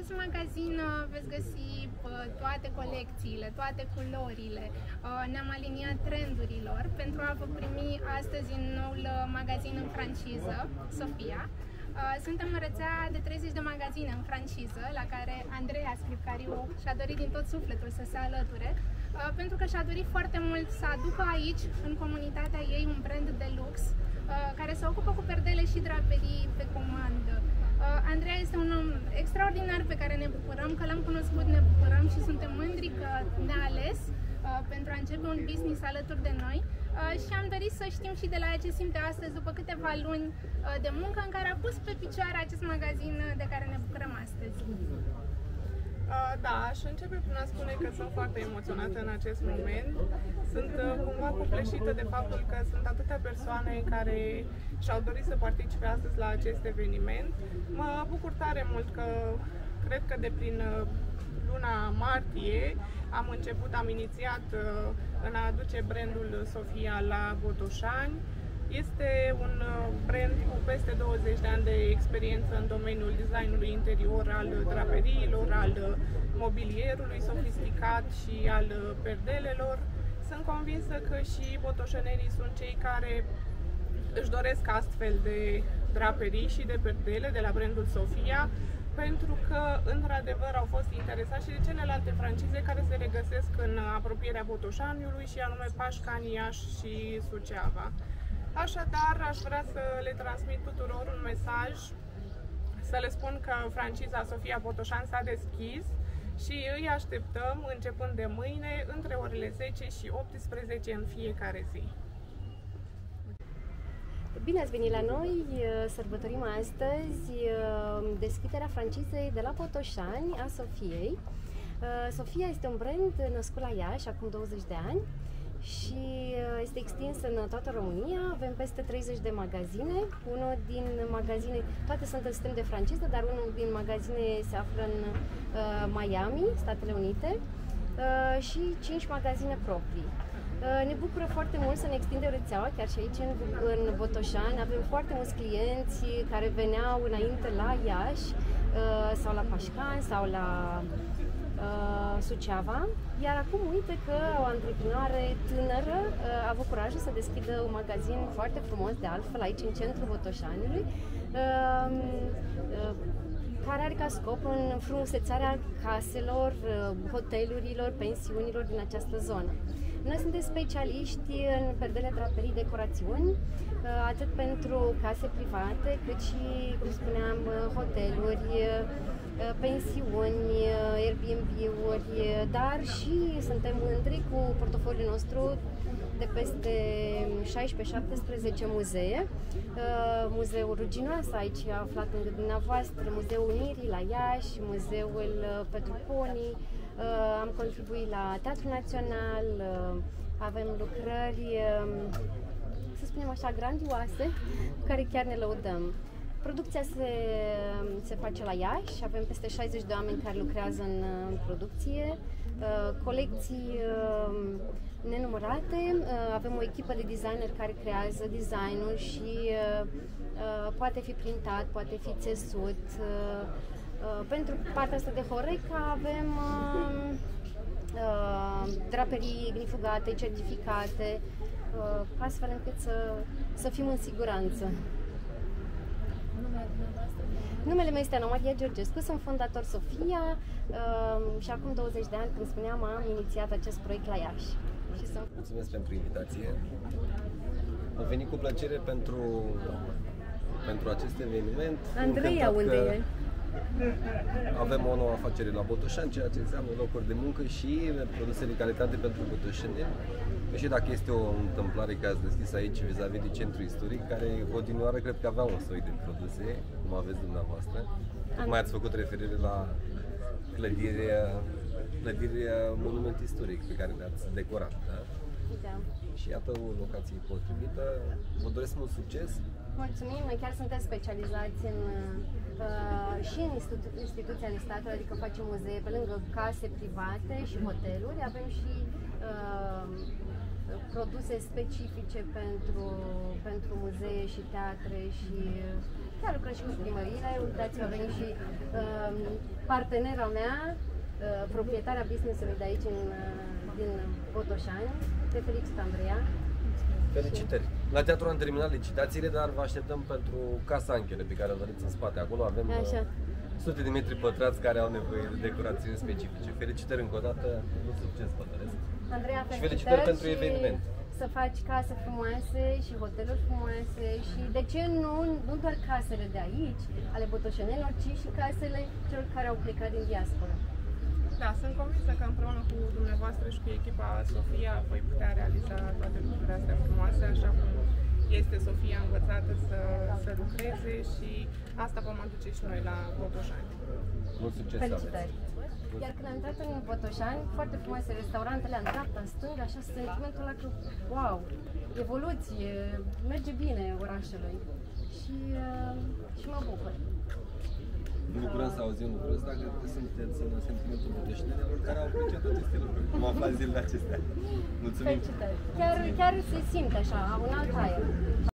acest magazin uh, veți găsi uh, toate colecțiile, toate culorile. Uh, ne-am aliniat trendurilor pentru a vă primi astăzi în noul magazin în franciză, Sofia. Suntem în rețea de 30 de magazine în franciză, la care Andreea Scripcariu și-a dorit din tot sufletul să se alăture, pentru că și-a dorit foarte mult să aducă aici, în comunitatea ei, un brand de lux, care se ocupă cu perdele și draperii pe comandă. Uh, Andreea este un om extraordinar pe care ne bucurăm, că l-am cunoscut, ne bucurăm și suntem mândri că ne-a ales uh, pentru a începe un business alături de noi uh, și am dorit să știm și de la ea ce simte astăzi după câteva luni de muncă în care a pus pe picioare acest magazin de care ne bucurăm astăzi. Da, aș începe prin a spune că sunt foarte emoționată în acest moment. Sunt cumva copleșită de faptul că sunt atâtea persoane care și-au dorit să participe astăzi la acest eveniment. Mă bucur tare mult că cred că de prin uh, luna martie am început, am inițiat uh, în a aduce brandul Sofia la Botoșani. Este un uh, brand cu peste 20 de ani de experiență în domeniul designului interior, al draperiilor, al mobilierului sofisticat și al perdelelor. Sunt convinsă că și botoșenerii sunt cei care își doresc astfel de draperii și de perdele de la brandul Sofia pentru că, într-adevăr, au fost interesați și de celelalte francize care se regăsesc în apropierea Botoșaniului și anume Pașcani, Iași și Suceava. Așadar, aș vrea să le transmit tuturor un mesaj, să le spun că franciza Sofia Botoșan s-a deschis și îi așteptăm începând de mâine între orele 10 și 18 în fiecare zi. Bine ați venit la noi! Sărbătorim astăzi uh, deschiderea francizei de la Potoșani a Sofiei. Uh, Sofia este un brand născut la Iași acum 20 de ani și uh, este extins în toată România. Avem peste 30 de magazine. Unul din magazine, toate sunt în sistem de franciză, dar unul din magazine se află în Miami, Statele Unite și 5 magazine proprii. Uh, ne bucură foarte mult să ne extindem rețeaua, chiar și aici în, în Botoșani. Avem foarte mulți clienți care veneau înainte la Iași uh, sau la Pașcan sau la uh, Suceava. Iar acum uite că o antreprenoare tânără uh, a avut curajul să deschidă un magazin foarte frumos de altfel aici în centrul Botoșaniului. Uh, uh, care are ca scop în frumusețarea caselor, uh, hotelurilor, pensiunilor din această zonă. Noi suntem specialiști în perdele draperii decorațiuni, uh, atât pentru case private, cât și, cum spuneam, uh, hoteluri, uh, pensiuni, Airbnb-uri, dar și suntem mândri cu portofoliul nostru de peste 16-17 muzee. Muzeul Ruginoasă aici aflat în dumneavoastră, Muzeul Unirii la Iași, Muzeul Petru Poni, Uh, am contribuit la Teatrul Național, uh, avem lucrări, um, să spunem așa, grandioase, cu care chiar ne lăudăm. Producția se, se face la Iași, avem peste 60 de oameni care lucrează în, în producție, uh, colecții um, nenumărate, avem o echipă de designer care creează designul și poate fi printat, poate fi țesut, Uh, pentru partea asta de Horeca avem uh, uh, draperii ignifugate, certificate, uh, astfel încât să, să fim în siguranță. Numele meu este Ana Maria Georgescu, sunt fondator Sofia uh, și acum 20 de ani, cum spuneam, am inițiat acest proiect la Iași. Și sunt... Mulțumesc pentru invitație. Am venit cu plăcere pentru, pentru acest eveniment. Andreea, unde că... e? Avem o nouă afacere la Botoșani, ceea ce înseamnă locuri de muncă și produse de calitate pentru botoșeni. Și dacă este o întâmplare că ați deschis aici vis-a-vis de centru istoric, care odinioară cred că avea un soi de produse, cum aveți dumneavoastră. Tocmai ați făcut referire la clădirea, clădirea monument istoric pe care le-ați decorat. Da? Da. Și iată o locație potrivită. Vă doresc mult succes. Mulțumim, noi chiar suntem specializați în uh, și în institu- instituții ale statului, adică facem muzee pe lângă case private și hoteluri, avem și uh, produse specifice pentru, pentru muzee și teatre și chiar lucrăm și cu primările. Uitați, a venit și uh, partenera mea, uh, proprietarea business-ului de aici, în, uh, din Botoșani. Te felicit, Andreea. Felicitări! La teatru am terminat licitațiile, dar vă așteptăm pentru Casa Anchele pe care o vedeți în spate. Acolo avem Așa. uh, sute de metri pătrați care au nevoie de decorațiuni specifice. Felicitări încă o dată, mult succes vă doresc! Andreea, Și felicitări pentru și eveniment. Să faci case frumoase și hoteluri frumoase și de ce nu, nu doar casele de aici, ale botoșenilor, ci și casele celor care au plecat din diaspora. Da, sunt convinsă că împreună cu dumneavoastră și cu echipa Sofia voi putea realiza toate lucrurile astea frumoase, așa cum este Sofia învățată să, să lucreze și asta vom aduce și noi la Botoșani. Mult succes să aveți! Felicitări! Iar când am intrat în Botoșani, foarte frumoase restaurantele, în dreapta, în stânga, așa sentimentul ăla că, wow, evoluție, merge bine orașului. Și, uh, și mă bucur. Ne bucurăm să auzim lucrul ăsta, cred că sunteți în sentimentul bătășinelor care au apreciat aceste lucruri. Cum aflat zilele acestea. Mulțumim! Felicitări! Chiar, chiar se simte așa, un alt aer.